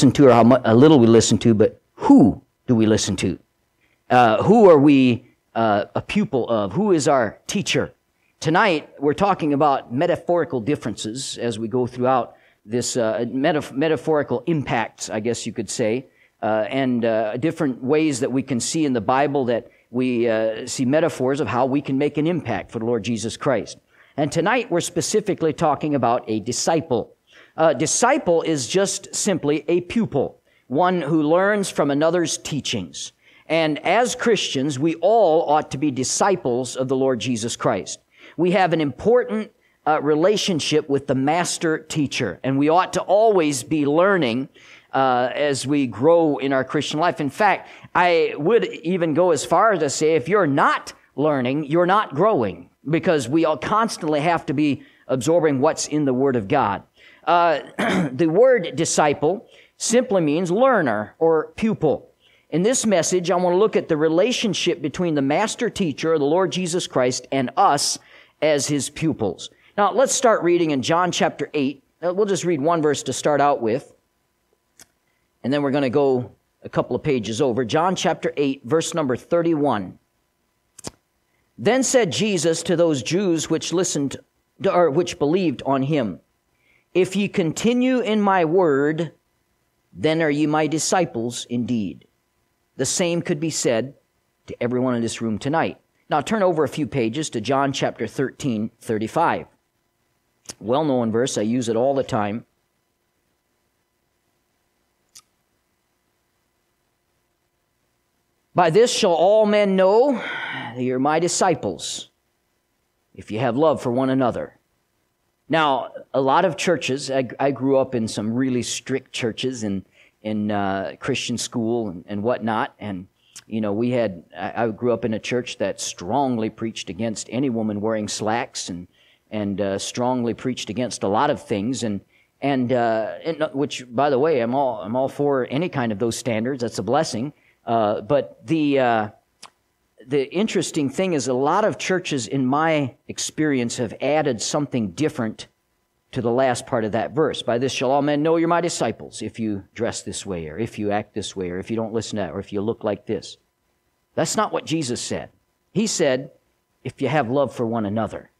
listen to or how mu- little we listen to, but who do we listen to? Uh, who are we uh, a pupil of? Who is our teacher? Tonight, we're talking about metaphorical differences as we go throughout this uh, metaf- metaphorical impacts, I guess you could say, uh, and uh, different ways that we can see in the Bible that we uh, see metaphors of how we can make an impact for the Lord Jesus Christ. And tonight, we're specifically talking about a disciple. A disciple is just simply a pupil, one who learns from another's teachings. And as Christians, we all ought to be disciples of the Lord Jesus Christ. We have an important uh, relationship with the master teacher, and we ought to always be learning uh, as we grow in our Christian life. In fact, I would even go as far as to say if you're not learning, you're not growing because we all constantly have to be absorbing what's in the Word of God. Uh, the word disciple simply means learner or pupil. In this message, I want to look at the relationship between the master teacher, the Lord Jesus Christ, and us as his pupils. Now, let's start reading in John chapter 8. Uh, we'll just read one verse to start out with, and then we're going to go a couple of pages over. John chapter 8, verse number 31. Then said Jesus to those Jews which listened, or which believed on him, If ye continue in my word, then are ye my disciples indeed. The same could be said to everyone in this room tonight. Now turn over a few pages to John chapter 13, 35. Well known verse, I use it all the time. By this shall all men know that you're my disciples, if you have love for one another. Now, a lot of churches, I, I grew up in some really strict churches in, in uh, Christian school and, and whatnot, and you know, we had, I, I grew up in a church that strongly preached against any woman wearing slacks and and uh, strongly preached against a lot of things, and and, uh, and, which, by the way, I'm all I'm all for any kind of those standards. That's a blessing. Uh, but the uh, the interesting thing is, a lot of churches, in my experience, have added something different to the last part of that verse. By this shall all men know you're my disciples if you dress this way, or if you act this way, or if you don't listen to that, or if you look like this. That's not what Jesus said. He said, if you have love for one another.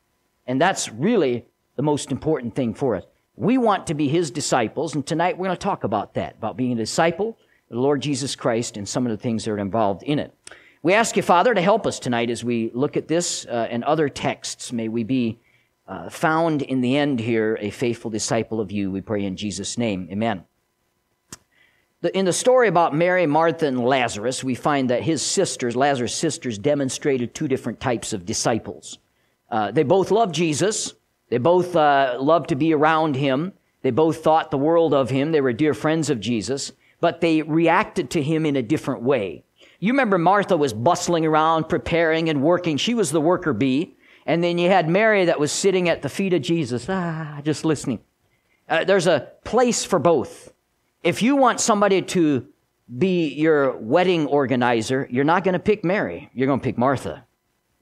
And that's really the most important thing for us. We want to be his disciples, and tonight we're going to talk about that, about being a disciple of the Lord Jesus Christ and some of the things that are involved in it. We ask you, Father, to help us tonight as we look at this uh, and other texts. May we be uh, found in the end here a faithful disciple of you. We pray in Jesus' name. Amen. The, in the story about Mary, Martha, and Lazarus, we find that his sisters, Lazarus' sisters, demonstrated two different types of disciples. Uh, they both loved Jesus. They both uh, loved to be around him. They both thought the world of him. They were dear friends of Jesus, but they reacted to him in a different way. You remember Martha was bustling around, preparing and working. She was the worker bee. And then you had Mary that was sitting at the feet of Jesus, ah, just listening. Uh, there's a place for both. If you want somebody to be your wedding organizer, you're not going to pick Mary. You're going to pick Martha.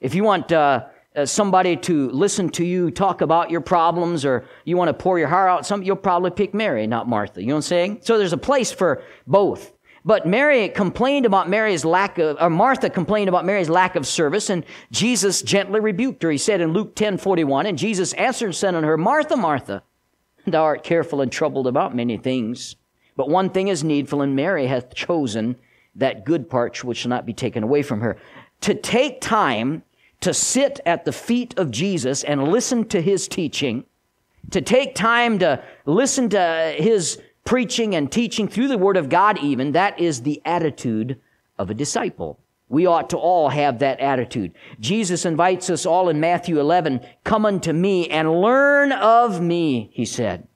If you want uh, uh, somebody to listen to you talk about your problems or you want to pour your heart out, some, you'll probably pick Mary, not Martha. You know what I'm saying? So there's a place for both. But Mary complained about Mary's lack of, or Martha complained about Mary's lack of service, and Jesus gently rebuked her. He said in Luke 10 41, and Jesus answered and said unto her, Martha, Martha, thou art careful and troubled about many things. But one thing is needful, and Mary hath chosen that good part which shall not be taken away from her. To take time to sit at the feet of Jesus and listen to his teaching, to take time to listen to his preaching and teaching through the Word of God, even, that is the attitude of a disciple. We ought to all have that attitude. Jesus invites us all in Matthew 11, come unto me and learn of me, he said.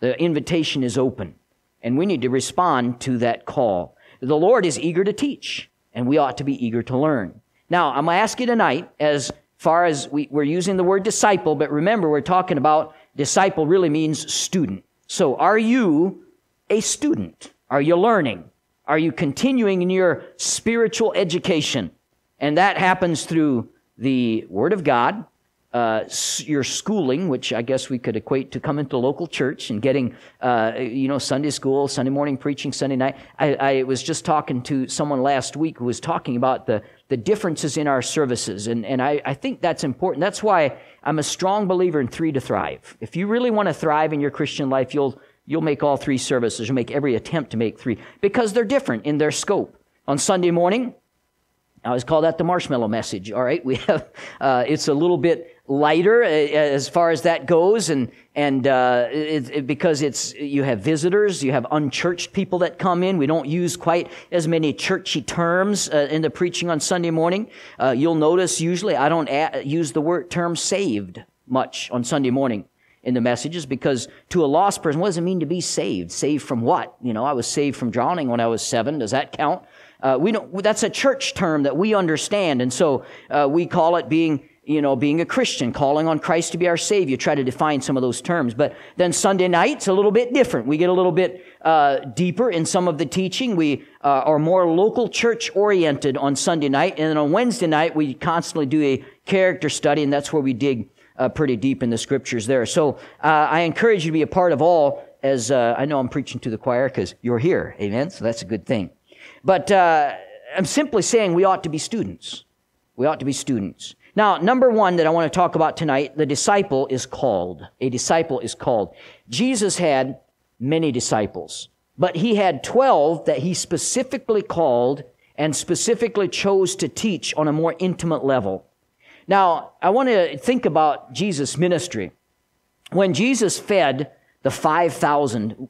The invitation is open, and we need to respond to that call. The Lord is eager to teach, and we ought to be eager to learn. Now, I'm going to ask you tonight, as far as we, we're using the word disciple, but remember, we're talking about disciple really means student. So, are you a student? Are you learning? Are you continuing in your spiritual education? And that happens through the Word of God, uh, your schooling, which I guess we could equate to coming to local church and getting, uh, you know, Sunday school, Sunday morning preaching, Sunday night. I, I, was just talking to someone last week who was talking about the, the differences in our services. And, and I, I think that's important. That's why I'm a strong believer in three to thrive. If you really want to thrive in your Christian life, you'll, you'll make all three services. You'll make every attempt to make three because they're different in their scope. On Sunday morning, I always call that the marshmallow message. All right, we have uh, it's a little bit lighter uh, as far as that goes, and and uh, it, it, because it's you have visitors, you have unchurched people that come in. We don't use quite as many churchy terms uh, in the preaching on Sunday morning. Uh, you'll notice usually I don't use the word term saved much on Sunday morning in the messages because to a lost person, what does it mean to be saved? Saved from what? You know, I was saved from drowning when I was seven. Does that count? Uh, we don't, that's a church term that we understand. And so uh, we call it being you know, being a Christian, calling on Christ to be our Savior, try to define some of those terms. But then Sunday night's a little bit different. We get a little bit uh, deeper in some of the teaching. We uh, are more local church oriented on Sunday night. And then on Wednesday night, we constantly do a character study, and that's where we dig uh, pretty deep in the scriptures there. So uh, I encourage you to be a part of all, as uh, I know I'm preaching to the choir because you're here. Amen? So that's a good thing. But uh, I'm simply saying we ought to be students. We ought to be students. Now, number one that I want to talk about tonight, the disciple is called. A disciple is called. Jesus had many disciples, but he had 12 that he specifically called and specifically chose to teach on a more intimate level. Now, I want to think about Jesus' ministry. When Jesus fed the 5,000,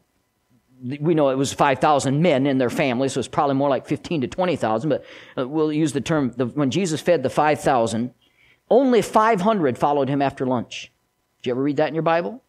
we know it was 5,000 men and their families, so it's probably more like 15 to 20,000, but uh, we'll use the term, the, when Jesus fed the 5,000, only 500 followed him after lunch. Did you ever read that in your Bible?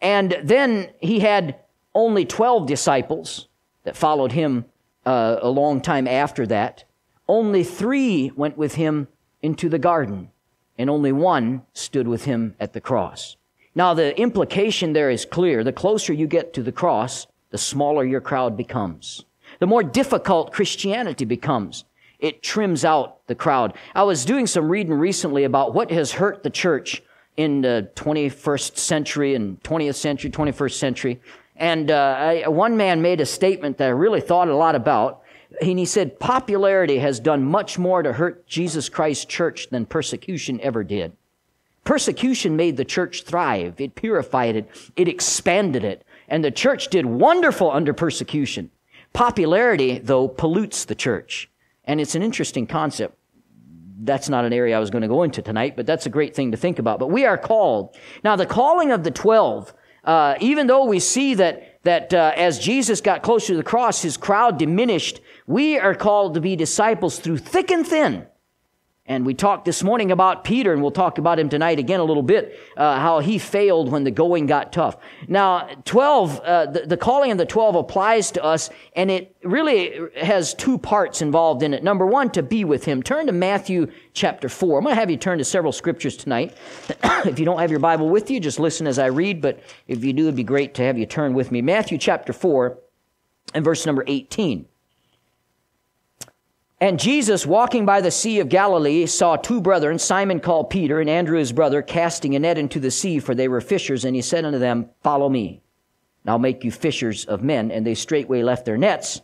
And then he had only 12 disciples that followed him uh, a long time after that. Only three went with him into the garden, and only one stood with him at the cross. Now, the implication there is clear. The closer you get to the cross, the smaller your crowd becomes. The more difficult Christianity becomes it trims out the crowd. I was doing some reading recently about what has hurt the church in the 21st century and 20th century, 21st century. And uh, I, one man made a statement that I really thought a lot about. And he said, popularity has done much more to hurt Jesus Christ church than persecution ever did. Persecution made the church thrive. It purified it. It expanded it. And the church did wonderful under persecution. Popularity, though, pollutes the church. And it's an interesting concept. That's not an area I was going to go into tonight, but that's a great thing to think about. But we are called. Now, the calling of the 12, uh, even though we see that, that uh, as Jesus got closer to the cross, his crowd diminished, we are called to be disciples through thick and thin. And we talked this morning about Peter, and we'll talk about him tonight again a little bit, uh, how he failed when the going got tough. Now, 12, uh, the, the, calling of the 12 applies to us, and it really has two parts involved in it. Number one, to be with him. Turn to Matthew chapter 4. I'm going to have you turn to several scriptures tonight. if you don't have your Bible with you, just listen as I read, but if you do, it'd be great to have you turn with me. Matthew chapter 4 and verse number 18. And Jesus, walking by the Sea of Galilee, saw two brethren, Simon called Peter and Andrew his brother, casting a net into the sea, for they were fishers. And he said unto them, Follow me, and I'll make you fishers of men. And they straightway left their nets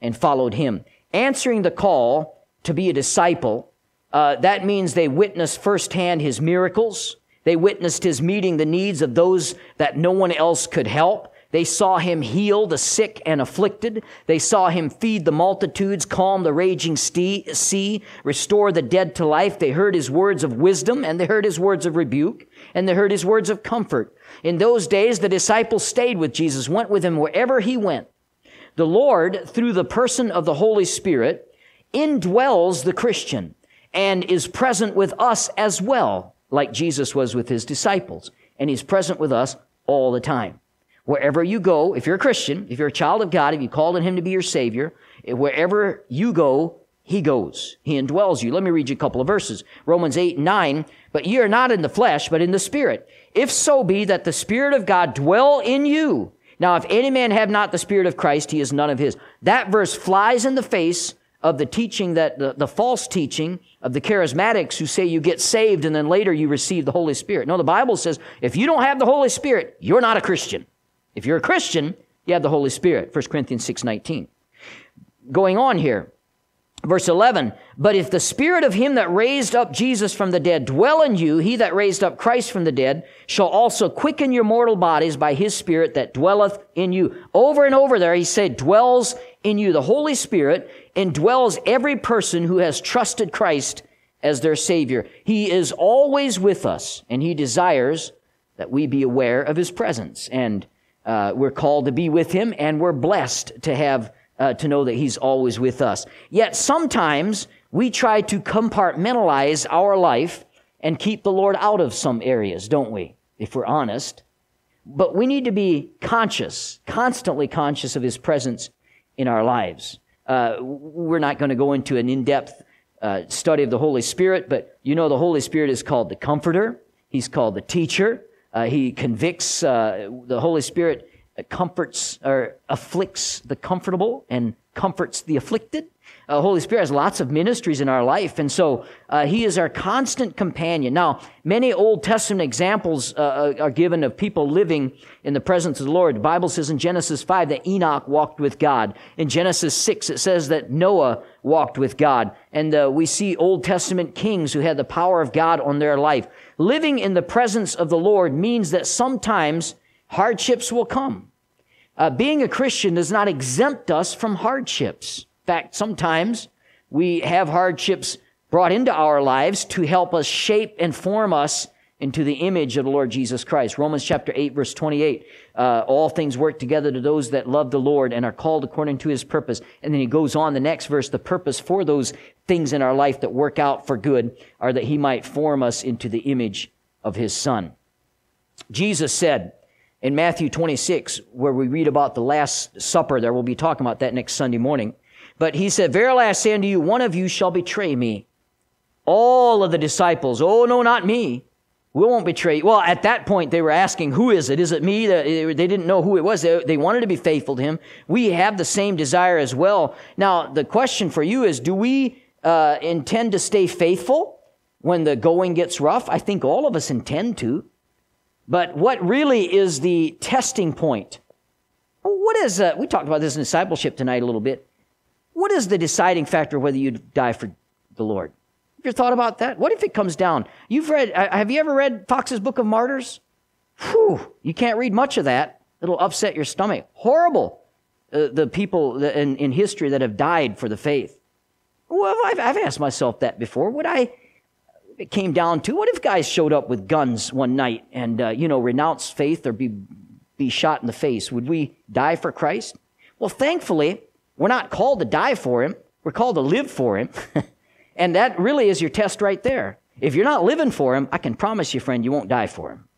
and followed him. Answering the call to be a disciple, uh, that means they witnessed firsthand his miracles. They witnessed his meeting the needs of those that no one else could help. They saw him heal the sick and afflicted. They saw him feed the multitudes, calm the raging sea, restore the dead to life. They heard his words of wisdom and they heard his words of rebuke and they heard his words of comfort. In those days, the disciples stayed with Jesus, went with him wherever he went. The Lord, through the person of the Holy Spirit, indwells the Christian and is present with us as well, like Jesus was with his disciples. And he's present with us all the time. Wherever you go, if you're a Christian, if you're a child of God, if you called on Him to be your Savior, eh, wherever you go, He goes. He indwells you. Let me read you a couple of verses. Romans 8 and 9. But ye are not in the flesh, but in the Spirit. If so be that the Spirit of God dwell in you. Now, if any man have not the Spirit of Christ, he is none of his. That verse flies in the face of the teaching that the, the false teaching of the charismatics who say you get saved and then later you receive the Holy Spirit. No, the Bible says if you don't have the Holy Spirit, you're not a Christian. If you're a Christian, you have the Holy Spirit. 1 Corinthians 6:19. Going on here, Verse 11, but if the spirit of him that raised up Jesus from the dead dwell in you, he that raised up Christ from the dead shall also quicken your mortal bodies by his spirit that dwelleth in you. Over and over there, he said, dwells in you. The Holy Spirit indwells every person who has trusted Christ as their Savior. He is always with us, and he desires that we be aware of his presence. And uh, we're called to be with him, and we're blessed to have uh, to know that He's always with us. Yet sometimes we try to compartmentalize our life and keep the Lord out of some areas, don't we? If we're honest. But we need to be conscious, constantly conscious of His presence in our lives. Uh, we're not going to go into an in depth uh, study of the Holy Spirit, but you know the Holy Spirit is called the Comforter, He's called the Teacher. Uh, he convicts, uh, the Holy Spirit comforts or afflicts the comfortable and comforts the afflicted. Uh, Holy Spirit has lots of ministries in our life, and so uh, He is our constant companion. Now, many Old Testament examples uh, uh, are given of people living in the presence of the Lord. The Bible says in Genesis 5 that Enoch walked with God. In Genesis 6, it says that Noah walked with God. And uh, we see Old Testament kings who had the power of God on their life. Living in the presence of the Lord means that sometimes hardships will come. Uh, being a Christian does not exempt us from hardships. In fact, sometimes we have hardships brought into our lives to help us shape and form us into the image of the Lord Jesus Christ. Romans chapter 8, verse 28. Uh, all things work together to those that love the Lord and are called according to his purpose. And then he goes on the next verse. The purpose for those things in our life that work out for good are that he might form us into the image of his son. Jesus said, in Matthew 26, where we read about the Last Supper, there we'll be talking about that next Sunday morning. But he said, Verily I say unto you, one of you shall betray me. All of the disciples, oh no, not me. We won't betray you. Well, at that point, they were asking, who is it? Is it me? They didn't know who it was. They wanted to be faithful to him. We have the same desire as well. Now, the question for you is, do we uh, intend to stay faithful when the going gets rough? I think all of us intend to. But what really is the testing point? What is, uh, we talked about this in discipleship tonight a little bit. What is the deciding factor whether you die for the Lord? You thought about that? What if it comes down? You've read, uh, have you ever read Fox's Book of Martyrs? Whew, you can't read much of that. It'll upset your stomach. Horrible, uh, the people in, in history that have died for the faith. Well, I've, I've asked myself that before. Would I, it came down to what if guys showed up with guns one night and, uh, you know, renounce faith or be, be shot in the face? Would we die for Christ? Well, thankfully, we're not called to die for him. We're called to live for him. and that really is your test right there. If you're not living for him, I can promise you, friend, you won't die for him.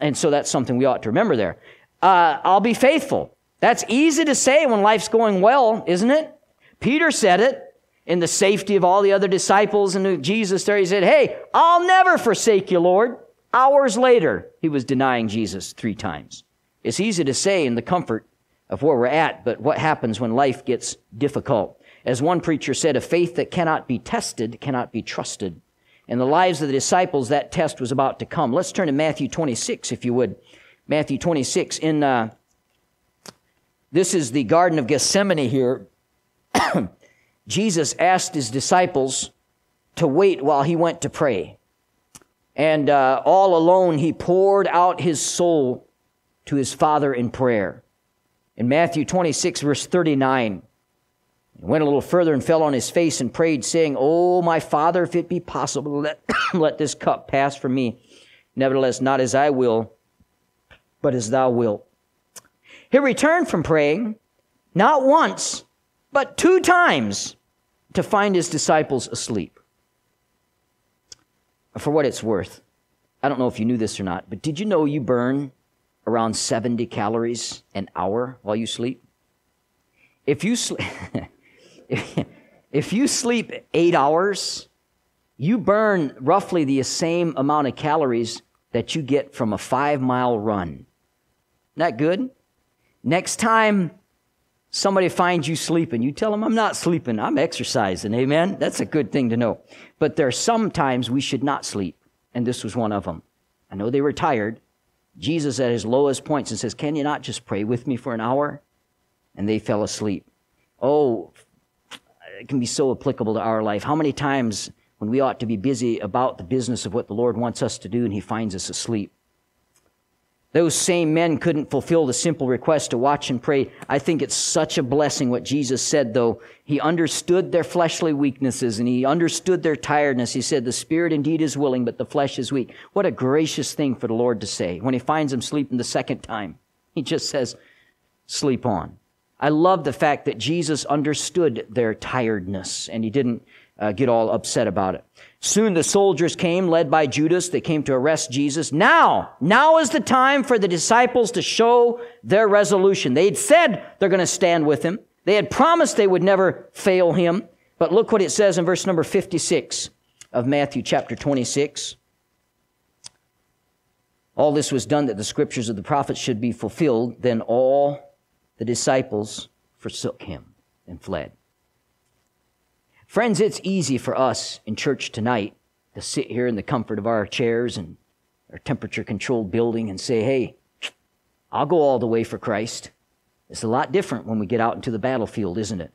And so that's something we ought to remember there. Uh, I'll be faithful. That's easy to say when life's going well, isn't it? Peter said it in the safety of all the other disciples and Jesus there. He said, Hey, I'll never forsake you, Lord. Hours later, he was denying Jesus three times. It's easy to say in the comfort of where we're at, but what happens when life gets difficult? As one preacher said, a faith that cannot be tested cannot be trusted. In the lives of the disciples, that test was about to come. Let's turn to Matthew 26, if you would. Matthew 26. In uh, this is the Garden of Gethsemane here. Jesus asked his disciples to wait while he went to pray. And uh, all alone, he poured out his soul to his Father in prayer. In Matthew 26, verse 39, he went a little further and fell on his face and prayed, saying, Oh, my Father, if it be possible, let, let this cup pass from me. Nevertheless, not as I will, but as thou wilt. He returned from praying, not once, but two times to find his disciples asleep. For what it's worth, I don't know if you knew this or not, but did you know you burn around 70 calories an hour while you sleep? If you sleep, if you sleep eight hours, you burn roughly the same amount of calories that you get from a five mile run. That good? Next time somebody finds you sleeping, you tell them, I'm not sleeping, I'm exercising. Amen? That's a good thing to know. But there are some times we should not sleep, and this was one of them. I know they were tired. Jesus at his lowest points and says, Can you not just pray with me for an hour? And they fell asleep. Oh, it can be so applicable to our life. How many times when we ought to be busy about the business of what the Lord wants us to do and he finds us asleep? Those same men couldn't fulfill the simple request to watch and pray. I think it's such a blessing what Jesus said, though. He understood their fleshly weaknesses and he understood their tiredness. He said, The spirit indeed is willing, but the flesh is weak. What a gracious thing for the Lord to say. When he finds them sleeping the second time, he just says, Sleep on. I love the fact that Jesus understood their tiredness and he didn't uh, get all upset about it. Soon the soldiers came, led by Judas. They came to arrest Jesus. Now, now is the time for the disciples to show their resolution. They'd said they're going to stand with him. They had promised they would never fail him. But look what it says in verse number 56 of Matthew chapter 26. All this was done that the scriptures of the prophets should be fulfilled. Then all the disciples forsook him and fled. Friends, it's easy for us in church tonight to sit here in the comfort of our chairs and our temperature controlled building and say, hey, I'll go all the way for Christ. It's a lot different when we get out into the battlefield, isn't it?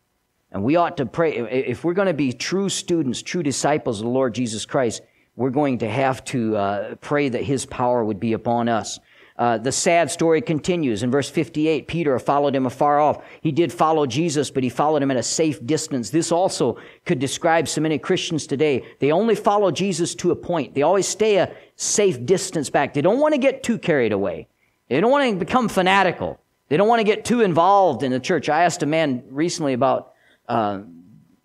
And we ought to pray. If we're going to be true students, true disciples of the Lord Jesus Christ, we're going to have to uh, pray that His power would be upon us. Uh, the sad story continues in verse 58. Peter followed him afar off. He did follow Jesus, but he followed him at a safe distance. This also could describe so many Christians today. They only follow Jesus to a point. They always stay a safe distance back. They don't want to get too carried away. They don't want to become fanatical. They don't want to get too involved in the church. I asked a man recently about, uh,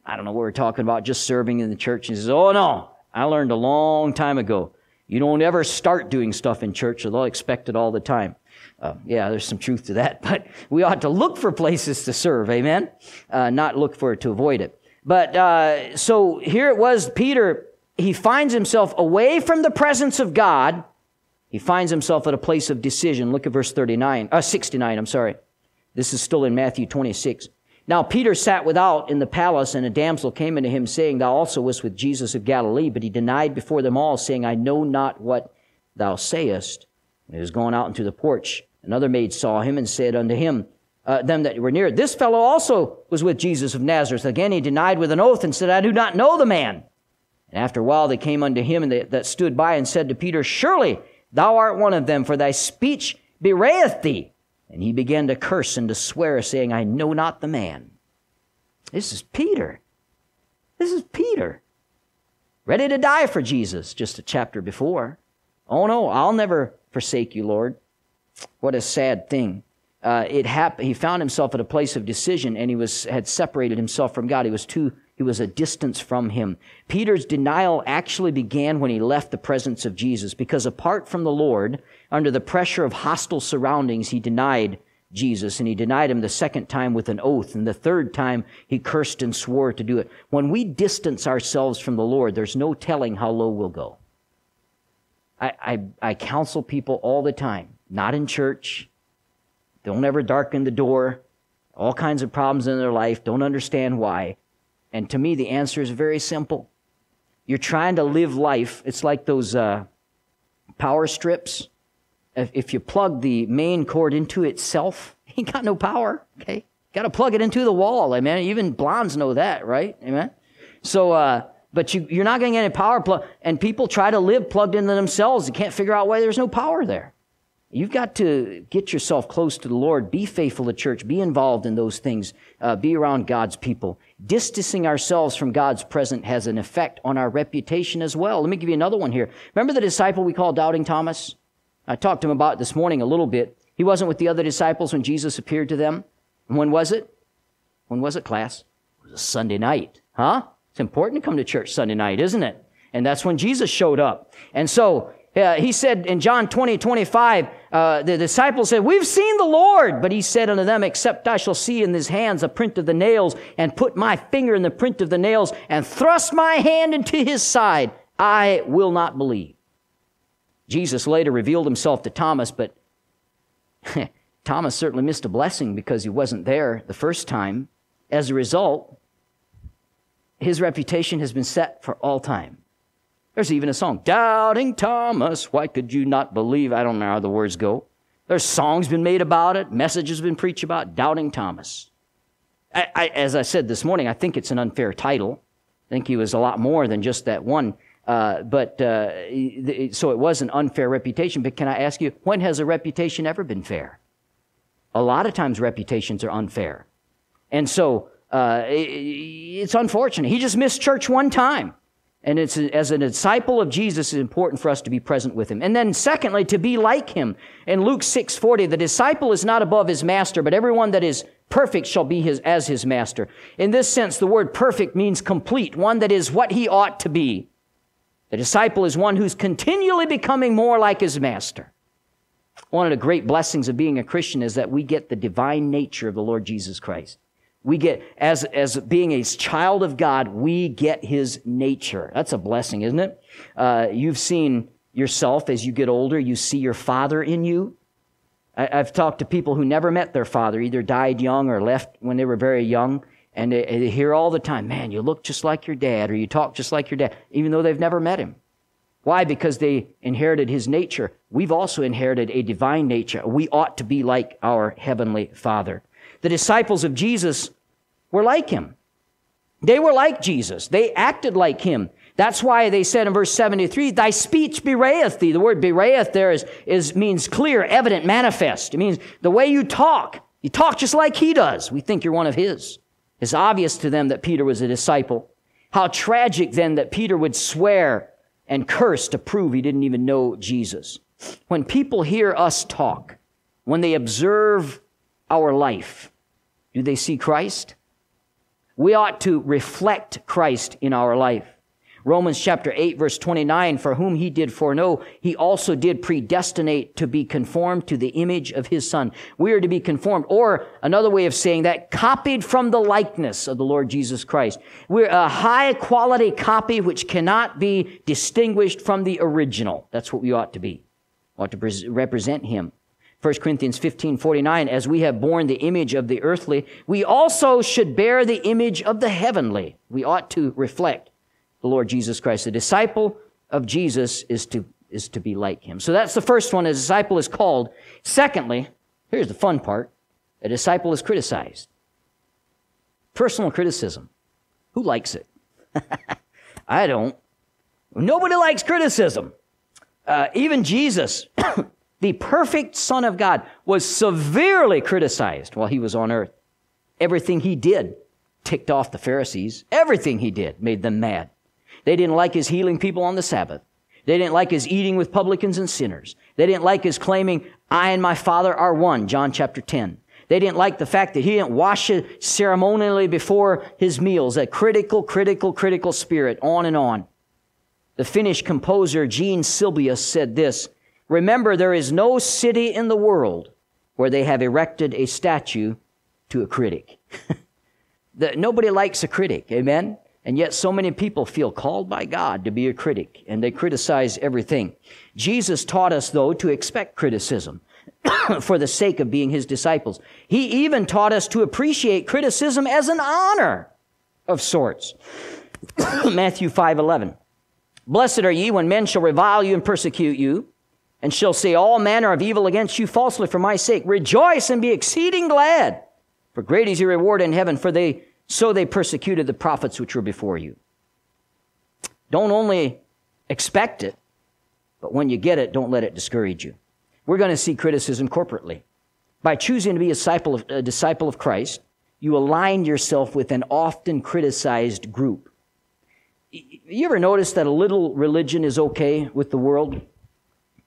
I don't know what we are talking about, just serving in the church. And he says, Oh no, I learned a long time ago. You don't ever start doing stuff in church, so they'll expect it all the time. Uh, yeah, there's some truth to that, but we ought to look for places to serve, amen? Uh, not look for it to avoid it. But uh, so here it was, Peter, he finds himself away from the presence of God. He finds himself at a place of decision. Look at verse 39, uh, 69, I'm sorry. This is still in Matthew 26. Now Peter sat without in the palace, and a damsel came unto him, saying, Thou also wast with Jesus of Galilee. But he denied before them all, saying, I know not what thou sayest. And he was going out into the porch, another maid saw him and said unto him, uh, them that were near, This fellow also was with Jesus of Nazareth. Again he denied with an oath and said, I do not know the man. And after a while they came unto him and they, that stood by and said to Peter, Surely thou art one of them, for thy speech bewrayeth thee. And he began to curse and to swear, saying, I know not the man. This is Peter. This is Peter. Ready to die for Jesus just a chapter before. Oh no, I'll never forsake you, Lord. What a sad thing. Uh, it happened. He found himself at a place of decision, and he was had separated himself from God. He was too. He was a distance from Him. Peter's denial actually began when he left the presence of Jesus, because apart from the Lord, under the pressure of hostile surroundings, he denied Jesus, and he denied him the second time with an oath, and the third time he cursed and swore to do it. When we distance ourselves from the Lord, there's no telling how low we'll go. I, I, I counsel people all the time, not in church. Don't ever darken the door. All kinds of problems in their life, don't understand why. And to me, the answer is very simple. You're trying to live life. It's like those uh, power strips if you plug the main cord into itself, you got no power. Okay, got to plug it into the wall. Amen. Even blondes know that, right? Amen. So, uh, but you, you're not going to get any power plug. And people try to live plugged into themselves. They can't figure out why there's no power there. You've got to get yourself close to the Lord. Be faithful to church. Be involved in those things. Uh, be around God's people. Distancing ourselves from God's presence has an effect on our reputation as well. Let me give you another one here. Remember the disciple we call Doubting Thomas? I talked to him about this morning a little bit. He wasn't with the other disciples when Jesus appeared to them. And when was it? When was it, class? It was a Sunday night. Huh? It's important to come to church Sunday night, isn't it? And that's when Jesus showed up. And so uh, he said in John 20, 25, uh, the disciples said, We've seen the Lord. But he said unto them, Except I shall see in his hands a print of the nails, and put my finger in the print of the nails, and thrust my hand into his side, I will not believe. Jesus later revealed himself to Thomas, but Thomas certainly missed a blessing because he wasn't there the first time. As a result, his reputation has been set for all time. There's even a song, Doubting Thomas, why could you not believe? I don't know how the words go. There's songs been made about it, messages been preached about Doubting Thomas. I, I, as I said this morning, I think it's an unfair title. I think he was a lot more than just that one. Uh, but uh, so it was an unfair reputation. But can I ask you, when has a reputation ever been fair? A lot of times reputations are unfair. And so uh, it's unfortunate. He just missed church one time. And it's as a disciple of Jesus, it's important for us to be present with him. And then secondly, to be like him. In Luke 6:40, the disciple is not above his master, but everyone that is perfect shall be his as his master. In this sense, the word perfect means complete, one that is what he ought to be. The disciple is one who's continually becoming more like his master. One of the great blessings of being a Christian is that we get the divine nature of the Lord Jesus Christ. We get, as, as being a child of God, we get his nature. That's a blessing, isn't it? Uh, you've seen yourself as you get older, you see your father in you. I, have talked to people who never met their father, either died young or left when they were very young, and they, they hear all the time, man, you look just like your dad, or you talk just like your dad, even though they've never met him. Why? Because they inherited his nature. We've also inherited a divine nature. We ought to be like our heavenly Father. The disciples of Jesus were like him. They were like Jesus. They acted like him. That's why they said in verse 73, thy speech bewrayeth thee. The word bewrayeth there is, is, means clear, evident, manifest. It means the way you talk. You talk just like he does. We think you're one of his. It's obvious to them that Peter was a disciple. How tragic then that Peter would swear and curse to prove he didn't even know Jesus. When people hear us talk, when they observe our life, do they see Christ? We ought to reflect Christ in our life. Romans chapter 8 verse 29, for whom he did foreknow, he also did predestinate to be conformed to the image of his son. We are to be conformed, or another way of saying that, copied from the likeness of the Lord Jesus Christ. We're a high quality copy which cannot be distinguished from the original. That's what we ought to be. We ought to represent him. 1 Corinthians 15, 49, as we have borne the image of the earthly, we also should bear the image of the heavenly. We ought to reflect the Lord Jesus Christ. A disciple of Jesus is to, is to be like him. So that's the first one. A disciple is called. Secondly, here's the fun part. A disciple is criticized. Personal criticism. Who likes it? I don't. Nobody likes criticism. Uh, even Jesus the perfect Son of God, was severely criticized while he was on earth. Everything he did ticked off the Pharisees. Everything he did made them mad. They didn't like his healing people on the Sabbath. They didn't like his eating with publicans and sinners. They didn't like his claiming, I and my Father are one, John chapter 10. They didn't like the fact that he didn't wash it ceremonially before his meals, a critical, critical, critical spirit, on and on. The Finnish composer Jean Sibelius said this, Remember, there is no city in the world where they have erected a statue to a critic. the, nobody likes a critic, amen? And yet, so many people feel called by God to be a critic, and they criticize everything. Jesus taught us, though, to expect criticism for the sake of being his disciples. He even taught us to appreciate criticism as an honor of sorts. Matthew 5 11. Blessed are ye when men shall revile you and persecute you and shall say all manner of evil against you falsely for my sake. Rejoice and be exceeding glad, for great is your reward in heaven, for they so they persecuted the prophets which were before you. Don't only expect it, but when you get it, don't let it discourage you. We're going to see criticism corporately. By choosing to be a disciple of, a disciple of Christ, you align yourself with an often criticized group. You ever notice that a little religion is okay with the world?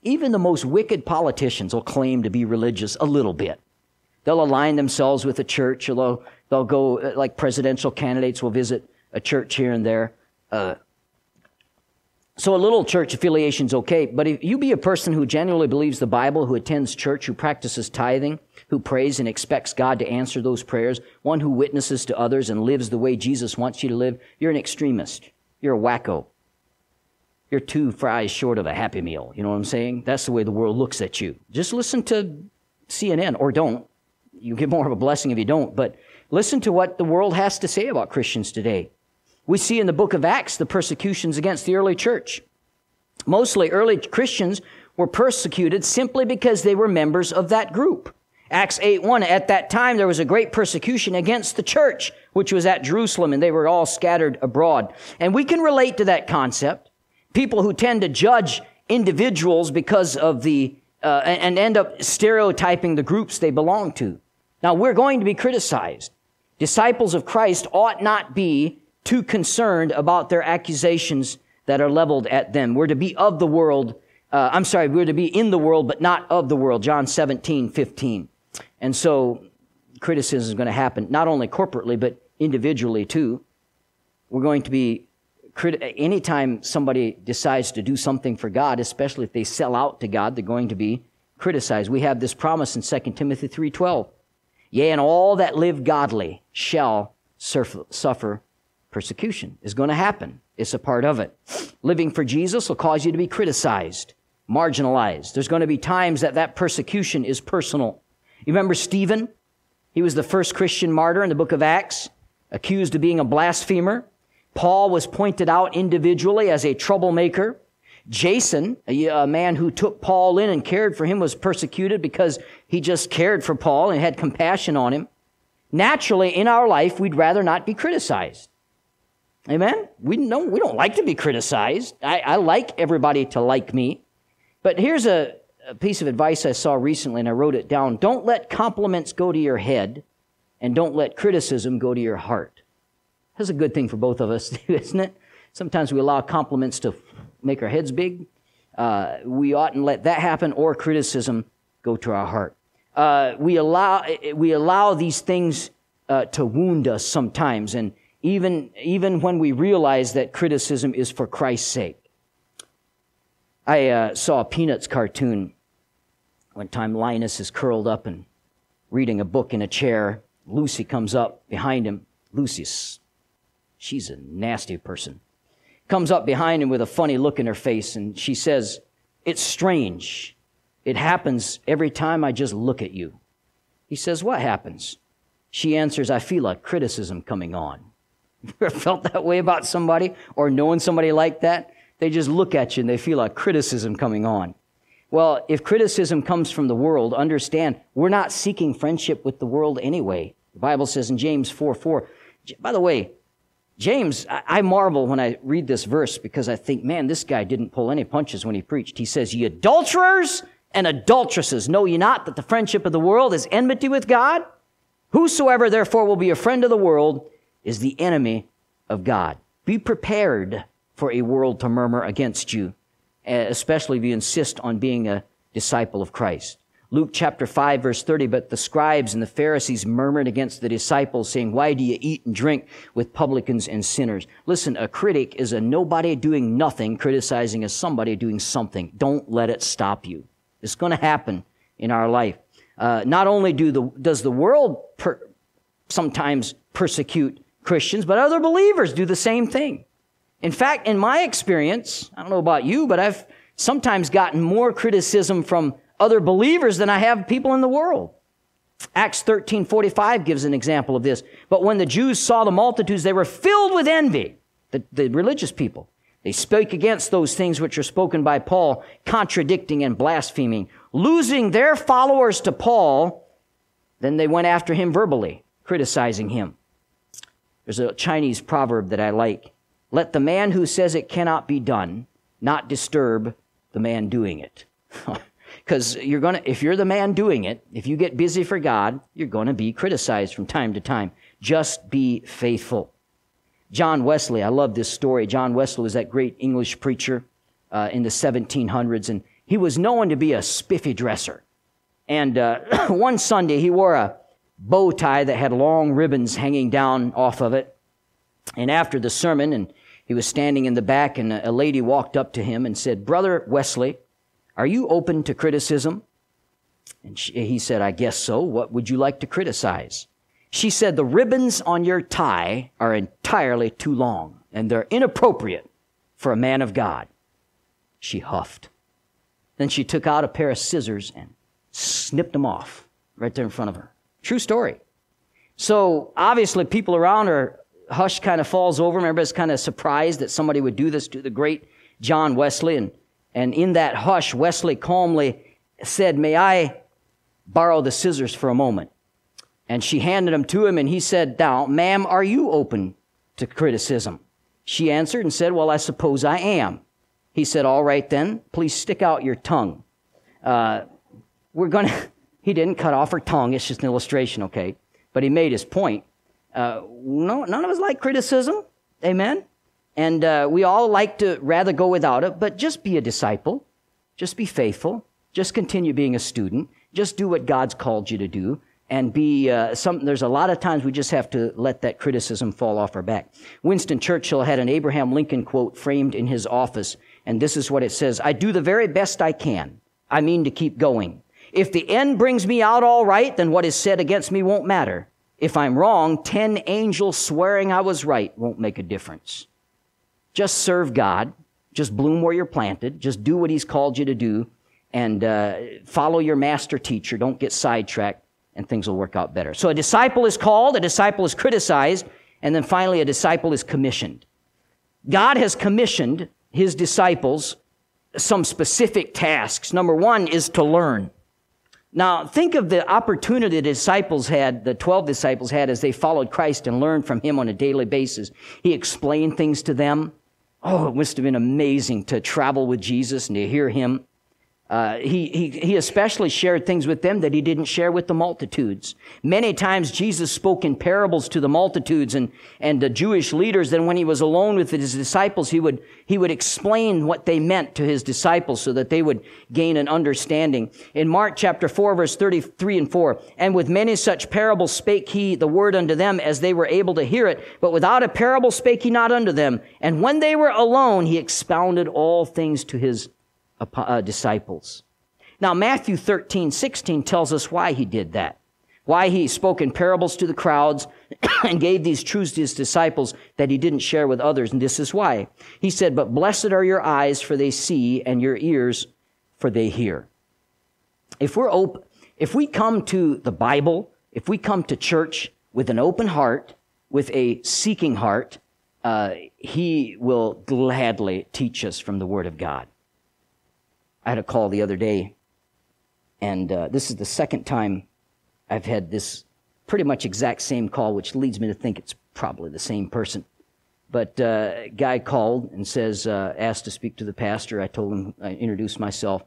Even the most wicked politicians will claim to be religious a little bit. They'll align themselves with a church, or they'll, go, like presidential candidates will visit a church here and there. Uh, so a little church affiliation is okay, but if you be a person who genuinely believes the Bible, who attends church, who practices tithing, who prays and expects God to answer those prayers, one who witnesses to others and lives the way Jesus wants you to live, you're an extremist. You're a wacko. You're two fries short of a happy meal. You know what I'm saying? That's the way the world looks at you. Just listen to CNN or don't. You get more of a blessing if you don't, but listen to what the world has to say about Christians today. We see in the book of Acts the persecutions against the early church. Mostly early Christians were persecuted simply because they were members of that group. Acts 8 1, at that time there was a great persecution against the church, which was at Jerusalem, and they were all scattered abroad. And we can relate to that concept. People who tend to judge individuals because of the, uh, and end up stereotyping the groups they belong to. Now, we're going to be criticized. Disciples of Christ ought not be too concerned about their accusations that are leveled at them. We're to be of the world. Uh, I'm sorry, we're to be in the world, but not of the world. John 17, 15. And so criticism is going to happen, not only corporately, but individually too. We're going to be, anytime somebody decides to do something for God, especially if they sell out to God, they're going to be criticized. We have this promise in 2 Timothy 3.12. Yea, and all that live godly shall suffer persecution. Is going to happen. It's a part of it. Living for Jesus will cause you to be criticized, marginalized. There's going to be times that that persecution is personal. You remember Stephen? He was the first Christian martyr in the book of Acts, accused of being a blasphemer. Paul was pointed out individually as a troublemaker. Jason, a, a, man who took Paul in and cared for him, was persecuted because he just cared for Paul and had compassion on him. Naturally, in our life, we'd rather not be criticized. Amen? We don't, we don't like to be criticized. I, I like everybody to like me. But here's a, a piece of advice I saw recently, and I wrote it down. Don't let compliments go to your head, and don't let criticism go to your heart. That's a good thing for both of us, isn't it? Sometimes we allow compliments to make our heads big. Uh, we oughtn't let that happen, or criticism go to our heart. Uh, we allow we allow these things uh, to wound us sometimes, and even even when we realize that criticism is for Christ's sake. I uh, saw a Peanuts cartoon one time. Linus is curled up and reading a book in a chair. Lucy comes up behind him. Lucy's, she's a nasty person. Comes up behind him with a funny look in her face, and she says, It's strange. It happens every time I just look at you. He says, What happens? She answers, I feel a criticism coming on. You Ever felt that way about somebody or knowing somebody like that? They just look at you and they feel a criticism coming on. Well, if criticism comes from the world, understand we're not seeking friendship with the world anyway. The Bible says in James 4 4. By the way, James, I marvel when I read this verse because I think, man, this guy didn't pull any punches when he preached. He says, Ye adulterers and adulteresses, know ye not that the friendship of the world is enmity with God? Whosoever therefore will be a friend of the world is the enemy of God. Be prepared for a world to murmur against you, eh, especially if you insist on being a disciple of Christ. Luke chapter 5 verse 30, but the scribes and the Pharisees murmured against the disciples saying, why do you eat and drink with publicans and sinners? Listen, a critic is a nobody doing nothing criticizing a somebody doing something. Don't let it stop you. It's going to happen in our life. Uh, not only do the, does the world per, sometimes persecute Christians, but other believers do the same thing. In fact, in my experience, I don't know about you, but I've sometimes gotten more criticism from other believers than I have people in the world. Acts 13, 45 gives an example of this. But when the Jews saw the multitudes, they were filled with envy, the, the religious people. They spoke against those things which are spoken by Paul, contradicting and blaspheming. Losing their followers to Paul, then they went after him verbally, criticizing him. There's a Chinese proverb that I like. Let the man who says it cannot be done not disturb the man doing it. Because you're going to, if you're the man doing it, if you get busy for God, you're going to be criticized from time to time. Just be faithful. John Wesley, I love this story. John Wesley was that great English preacher uh, in the 1700s, and he was known to be a spiffy dresser. And uh, one Sunday, he wore a bow tie that had long ribbons hanging down off of it. And after the sermon, and he was standing in the back, and a lady walked up to him and said, Brother Wesley, are you open to criticism? And she, he said, I guess so. What would you like to criticize? She said, The ribbons on your tie are entirely too long, and they're inappropriate for a man of God. She huffed. Then she took out a pair of scissors and snipped them off right there in front of her. True story. So obviously, people around her, hush kind of falls over. Everybody's kind of surprised that somebody would do this to the great John Wesley. And, and in that hush, Wesley calmly said, May I borrow the scissors for a moment? And she handed them to him, and he said, Now, ma'am, are you open to criticism? She answered and said, Well, I suppose I am. He said, All right then, please stick out your tongue. Uh, we're going to, he didn't cut off her tongue. It's just an illustration, okay? But he made his point. Uh, no, none of us like criticism. Amen? And uh, we all like to rather go without it, but just be a disciple. Just be faithful. Just continue being a student. Just do what God's called you to do. And be uh, there's a lot of times we just have to let that criticism fall off our back. Winston Churchill had an Abraham Lincoln quote framed in his office, and this is what it says I do the very best I can. I mean to keep going. If the end brings me out all right, then what is said against me won't matter. If I'm wrong, ten angels swearing I was right won't make a difference. Just serve God. Just bloom where you're planted. Just do what He's called you to do. And uh, follow your master teacher. Don't get sidetracked, and things will work out better. So a disciple is called, a disciple is criticized, and then finally a disciple is commissioned. God has commissioned His disciples some specific tasks. Number one is to learn. Now, think of the opportunity the disciples had, the 12 disciples had, as they followed Christ and learned from him on a daily basis. He explained things to them. Oh, it must have been amazing to travel with Jesus and to hear him. Uh, he, he, he especially shared things with them that he didn't share with the multitudes. Many times Jesus spoke in parables to the multitudes and, and the Jewish leaders. Then when he was alone with his disciples, he would, he would explain what they meant to his disciples so that they would gain an understanding. In Mark chapter 4 verse 33 and 4, and with many such parables spake he the word unto them as they were able to hear it, but without a parable spake he not unto them. And when they were alone, he expounded all things to his uh, disciples. Now, Matthew 13, 16 tells us why he did that. Why he spoke in parables to the crowds and gave these truths to his disciples that he didn't share with others. And this is why. He said, But blessed are your eyes, for they see, and your ears, for they hear. If we're open, if we come to the Bible, if we come to church with an open heart, with a seeking heart, uh, he will gladly teach us from the Word of God. I had a call the other day, and uh, this is the second time I've had this pretty much exact same call, which leads me to think it's probably the same person. But uh, guy called and says, uh, asked to speak to the pastor. I told him, I introduced myself,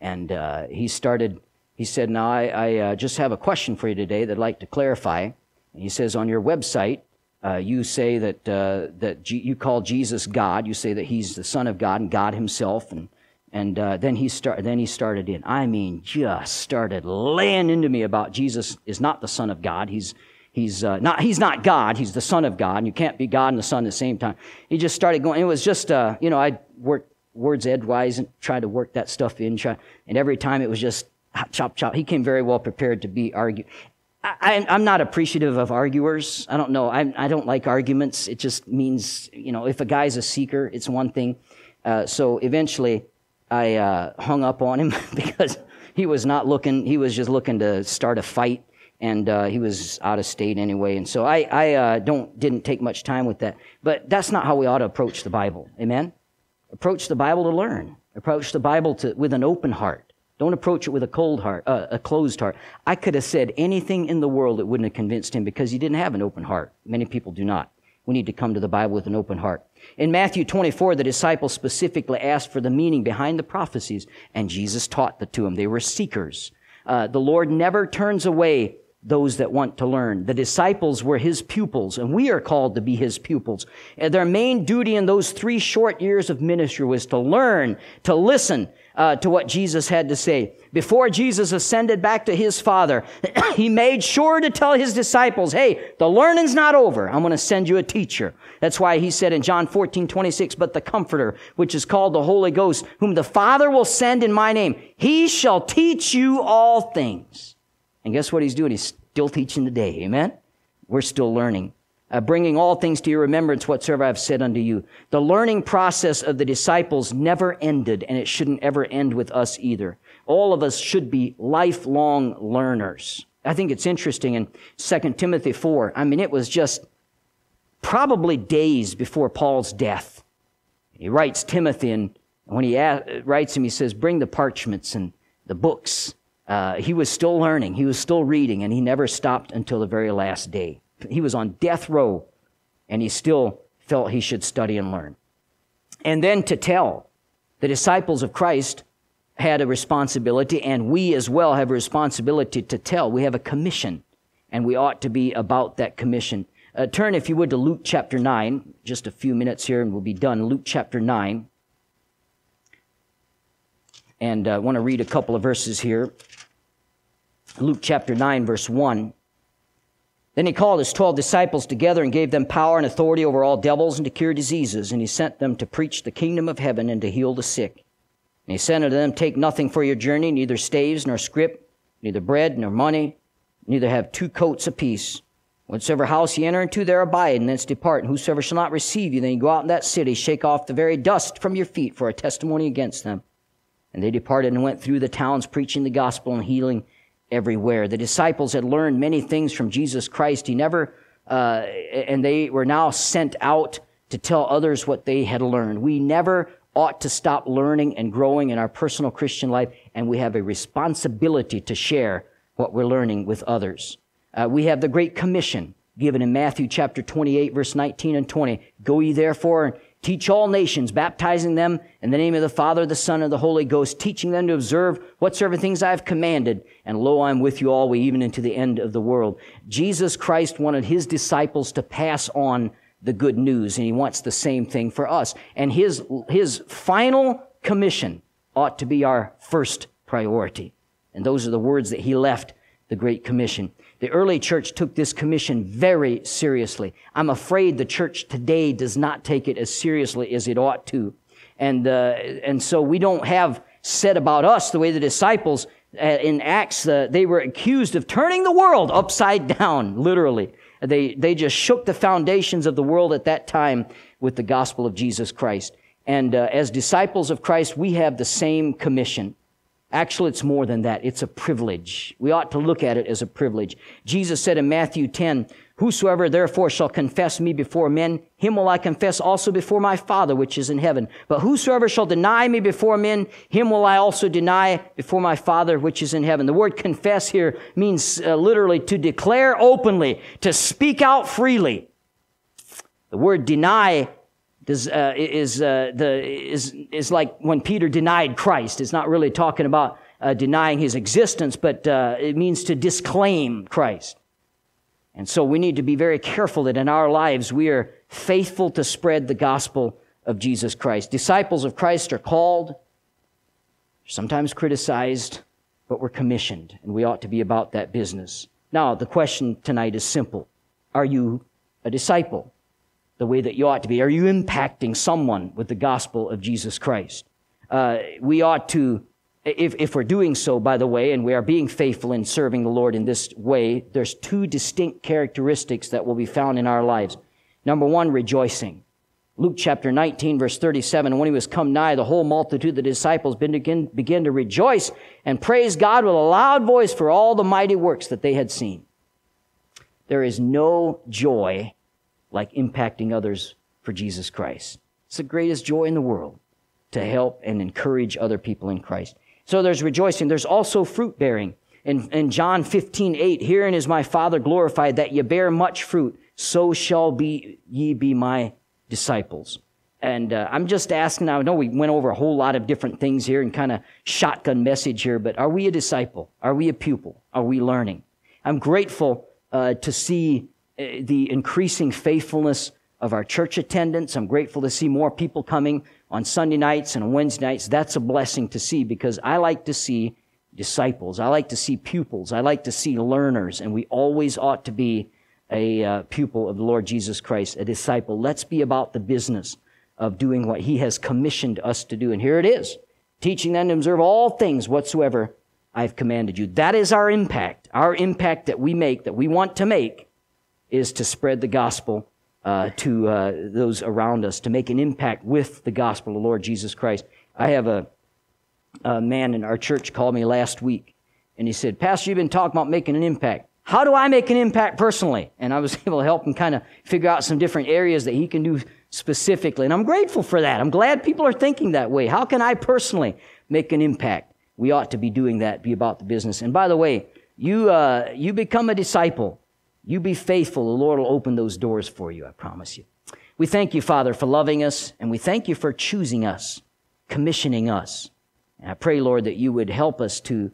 and uh, he started. He said, "Now I, I uh, just have a question for you today that I'd like to clarify." And he says, "On your website, uh, you say that uh, that G- you call Jesus God. You say that He's the Son of God and God Himself, and and uh, then he start, then he started in. I mean, just started laying into me about Jesus is not the Son of God. He's he's uh, not he's not God. He's the Son of God, and you can't be God and the Son at the same time. He just started going. It was just uh, you know I worked words edgewise and tried to work that stuff in, try, and every time it was just chop chop. He came very well prepared to be argue. I, am not appreciative of arguers. I don't know. I, I, don't like arguments. It just means, you know, if a guy's a seeker, it's one thing. Uh, so eventually, I uh, hung up on him because he was not looking, he was just looking to start a fight. And uh, he was out of state anyway. And so I, I uh, don't, didn't take much time with that. But that's not how we ought to approach the Bible. Amen? Approach the Bible to learn. Approach the Bible to, with an open heart. Don't approach it with a cold heart, uh, a closed heart. I could have said anything in the world that wouldn't have convinced him because he didn't have an open heart. Many people do not. We need to come to the Bible with an open heart. In Matthew 24, the disciples specifically asked for the meaning behind the prophecies, and Jesus taught the to them. They were seekers. Uh, the Lord never turns away those that want to learn. The disciples were his pupils, and we are called to be his pupils. And their main duty in those three short years of ministry was to learn, to listen, uh, to what Jesus had to say. Before Jesus ascended back to his Father, he made sure to tell his disciples, hey, the learning's not over. I'm going to send you a teacher. That's why he said in John 14, 26, but the Comforter, which is called the Holy Ghost, whom the Father will send in my name, he shall teach you all things. And guess what he's doing? He's still teaching today. Amen? We're still learning. Uh, bringing all things to your remembrance whatsoever I've said unto you. The learning process of the disciples never ended, and it shouldn't ever end with us either. All of us should be lifelong learners. I think it's interesting in 2 Timothy 4. I mean, it was just probably days before Paul's death. He writes Timothy, and when he writes him, he says, Bring the parchments and the books. Uh, he was still learning, he was still reading, and he never stopped until the very last day. He was on death row, and he still felt he should study and learn. And then to tell the disciples of Christ had a responsibility, and we as well have a responsibility to tell. We have a commission, and we ought to be about that commission. Uh, turn, if you would, to Luke chapter 9, just a few minutes here, and we'll be done. Luke chapter 9. And I uh, want to read a couple of verses here. Luke chapter 9, verse 1. Then he called his twelve disciples together and gave them power and authority over all devils and to cure diseases. And he sent them to preach the kingdom of heaven and to heal the sick. And he said unto them, Take nothing for your journey, neither staves nor scrip, neither bread nor money, neither have two coats apiece. Whatsoever house ye enter into, there abide, and thence depart. And whosoever shall not receive you, then you go out in that city, shake off the very dust from your feet for a testimony against them. And they departed and went through the towns, preaching the gospel and healing everywhere. The disciples had learned many things from Jesus Christ. He never, uh, and they were now sent out to tell others what they had learned. We never ought to stop learning and growing in our personal Christian life, and we have a responsibility to share what we're learning with others. Uh, we have the Great Commission given in Matthew chapter 28, verse 19 and 20. Go ye therefore Teach all nations, baptizing them in the name of the Father, the Son, and the Holy Ghost, teaching them to observe whatsoever things I have commanded. And lo, I am with you always, even into the end of the world. Jesus Christ wanted his disciples to pass on the good news, and he wants the same thing for us. And his, his final commission ought to be our first priority. And those are the words that he left the Great Commission. The early church took this commission very seriously. I'm afraid the church today does not take it as seriously as it ought to. And, uh, and so we don't have said about us the way the disciples uh, in Acts, uh, they were accused of turning the world upside down, literally. They, they just shook the foundations of the world at that time with the gospel of Jesus Christ. And uh, as disciples of Christ, we have the same commission. Actually, it's more than that. It's a privilege. We ought to look at it as a privilege. Jesus said in Matthew 10, Whosoever therefore shall confess me before men, him will I confess also before my Father which is in heaven. But whosoever shall deny me before men, him will I also deny before my Father which is in heaven. The word confess here means uh, literally to declare openly, to speak out freely. The word deny uh, is, uh, the, is, is like when Peter denied Christ. It's not really talking about uh, denying his existence, but uh, it means to disclaim Christ. And so we need to be very careful that in our lives we are faithful to spread the gospel of Jesus Christ. Disciples of Christ are called, sometimes criticized, but we're commissioned, and we ought to be about that business. Now, the question tonight is simple Are you a disciple? The way that you ought to be? Are you impacting someone with the gospel of Jesus Christ? Uh, we ought to, if, if we're doing so, by the way, and we are being faithful in serving the Lord in this way, there's two distinct characteristics that will be found in our lives. Number one, rejoicing. Luke chapter 19, verse 37, when he was come nigh, the whole multitude of the disciples began, began to rejoice and praise God with a loud voice for all the mighty works that they had seen. There is no joy like impacting others for Jesus Christ. It's the greatest joy in the world to help and encourage other people in Christ. So there's rejoicing. There's also fruit bearing. In, in John 15, 8, herein is my Father glorified that ye bear much fruit, so shall be ye be my disciples. And uh, I'm just asking, I know we went over a whole lot of different things here and kind of shotgun message here, but are we a disciple? Are we a pupil? Are we learning? I'm grateful uh, to see the increasing faithfulness of our church attendance. I'm grateful to see more people coming on Sunday nights and Wednesday nights. That's a blessing to see because I like to see disciples. I like to see pupils. I like to see learners, and we always ought to be a uh, pupil of the Lord Jesus Christ, a disciple. Let's be about the business of doing what He has commissioned us to do. And here it is teaching them to observe all things whatsoever I've commanded you. That is our impact, our impact that we make, that we want to make is to spread the gospel uh, to uh, those around us, to make an impact with the gospel of the Lord Jesus Christ. I have a, a man in our church called me last week, and he said, Pastor, you've been talking about making an impact. How do I make an impact personally? And I was able to help him kind of figure out some different areas that he can do specifically. And I'm grateful for that. I'm glad people are thinking that way. How can I personally make an impact? We ought to be doing that, be about the business. And by the way, you, uh, you become a disciple. You be faithful. The Lord will open those doors for you, I promise you. We thank you, Father, for loving us, and we thank you for choosing us, commissioning us. And I pray, Lord, that you would help us to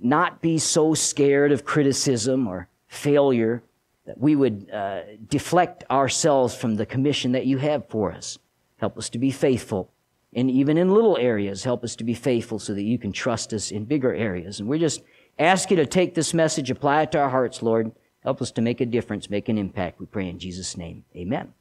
not be so scared of criticism or failure that we would uh, deflect ourselves from the commission that you have for us. Help us to be faithful. And even in little areas, help us to be faithful so that you can trust us in bigger areas. And we just ask you to take this message, apply it to our hearts, Lord. Help us to make a difference, make an impact. We pray in Jesus' name. Amen.